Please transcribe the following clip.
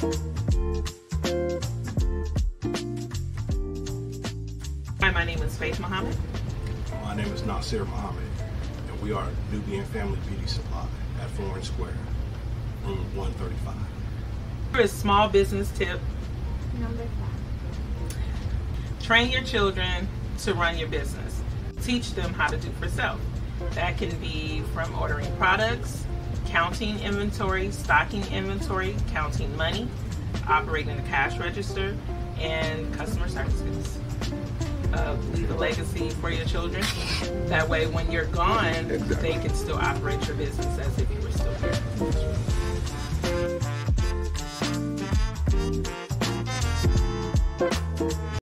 Hi, my name is Faith Muhammad. My name is Nasir Muhammad, and we are Nubian Family Beauty Supply at Florin Square, room 135. Here is small business tip. Number five. Train your children to run your business. Teach them how to do for self. That can be from ordering products, counting inventory, stocking inventory, counting money, operating the cash register, and customer service skills. Uh, leave a legacy for your children. That way, when you're gone, they can still operate your business as if you were.